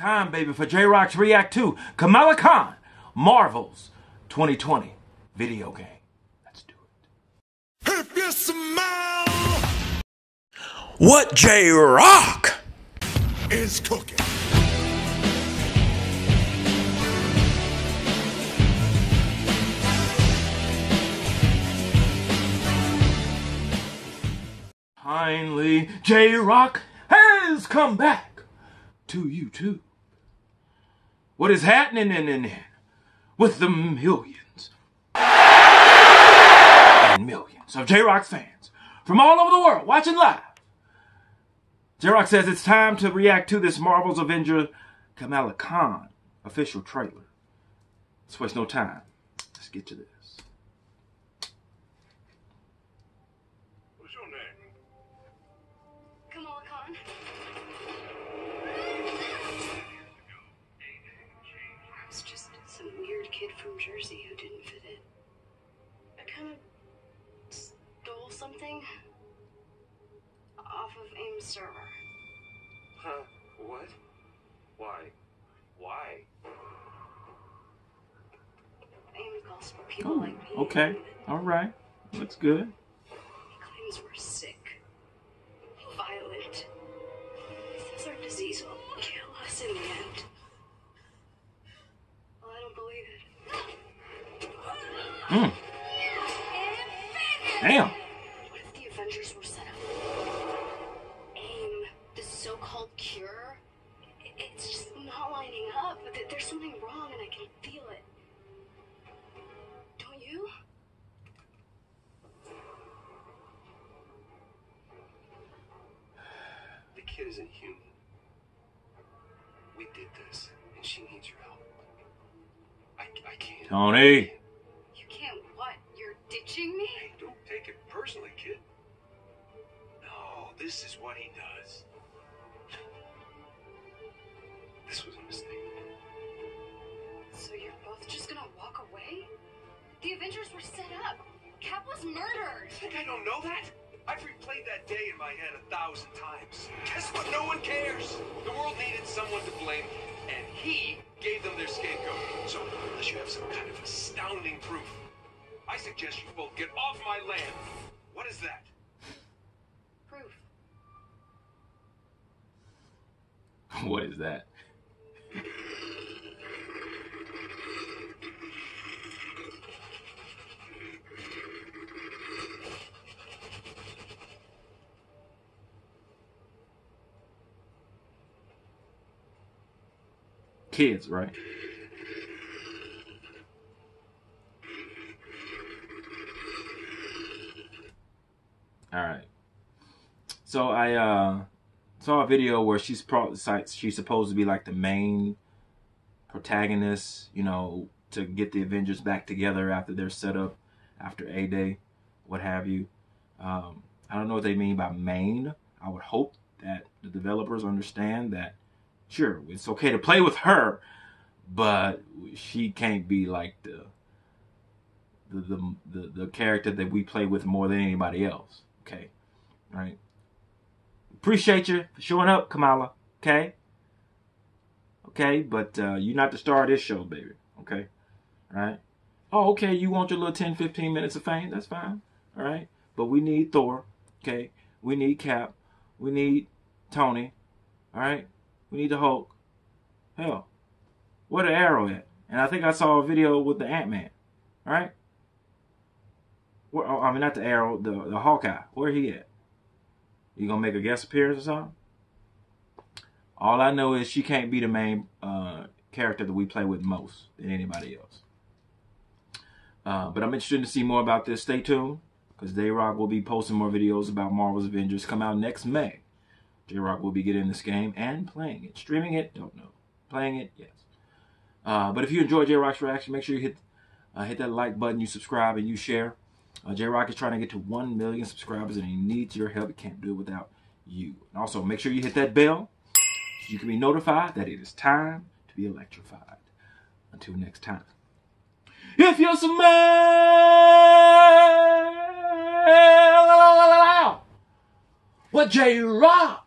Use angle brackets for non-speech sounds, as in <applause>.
time, baby, for J-Rocc's React to Kamala Khan, Marvel's 2020 video game. Let's do it. If you smell What J-Rocc? is cooking. Finally, J-Rocc has come back to YouTube. What is happening in, in, in with the millions and millions of J-Rocc fans from all over the world watching live? J-Rocc says it's time to react to this Marvel's Avenger Kamala Khan official trailer. Let's waste no time. Let's get to this. From Jersey who didn't fit in. I kind of stole something off of AIM's server. Huh? What? Why? Why? AIM calls for people oh, like me. Okay, all right. Looks good. He claims we're sick, violent. He says our disease will kill us in the end. Well, I don't believe it. Mm. Damn. What if the Avengers were set up? AIM, this so-called cure, it's just not lining up. There's something wrong, and I can feel it. Don't you? The kid isn't human. We did this, and she needs your help. I, I can't. Tony. You can't what? You're ditching me? Hey, don't take it personally, kid. No, this is what he does. <laughs> This was a mistake. So you're both just gonna walk away? The Avengers were set up. Cap was murdered. You think I don't know that? I've replayed that day in my head a thousand times. Guess what? No one cares. The world needed someone to blame, and he gave them their scapegoat. So, unless you have some kind of astounding proof, I suggest you both get off my land. What is that? Proof. <laughs> What is that? Kids, right? All right. So I uh saw a video where she's pro she's supposed to be like the main protagonist, you know, to get the Avengers back together after their setup, after A Day, what have you. Um, I don't know what they mean by main. I would hope that the developers understand that, sure, it's okay to play with her, but she can't be like the the the the, the character that we play with more than anybody else. Okay, right? appreciate you for showing up, Kamala. Okay? Okay, but uh, you're not the star of this show, baby. Okay? All right? Oh, okay, you want your little 10, 15 minutes of fame? That's fine. All right? But we need Thor. Okay? We need Cap. We need Tony. All right? We need the Hulk. Hell, where the Arrow at? And I think I saw a video with the Ant Man. All right? Where, oh, I mean, not the Arrow, the, the Hawkeye. Where he at? You gonna make a guest appearance or something? All I know is she can't be the main uh, character that we play with most than anybody else. Uh, but I'm interested to see more about this. Stay tuned, because J-Rocc will be posting more videos about Marvel's Avengers. Come out next May. J-Rocc will be getting this game and playing it, streaming it. Don't know, playing it. Yes. Uh, but if you enjoy J-Rocc's reaction, make sure you hit uh, hit that like button, you subscribe, and you share. Uh, J-Rocc is trying to get to 1 million subscribers and he needs your help. He can't do it without you. And also, make sure you hit that bell so you can be notified that it is time to be electrified. Until next time. If you smell what J-Rocc